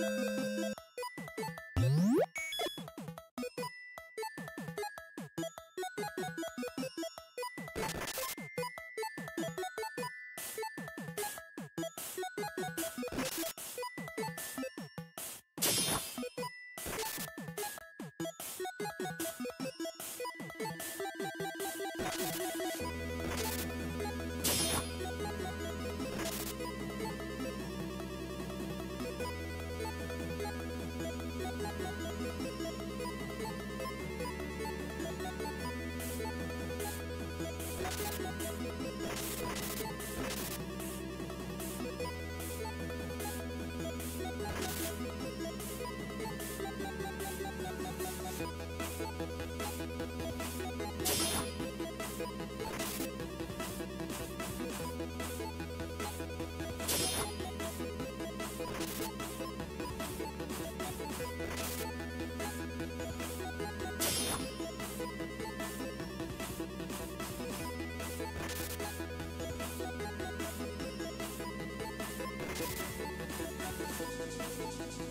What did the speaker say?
you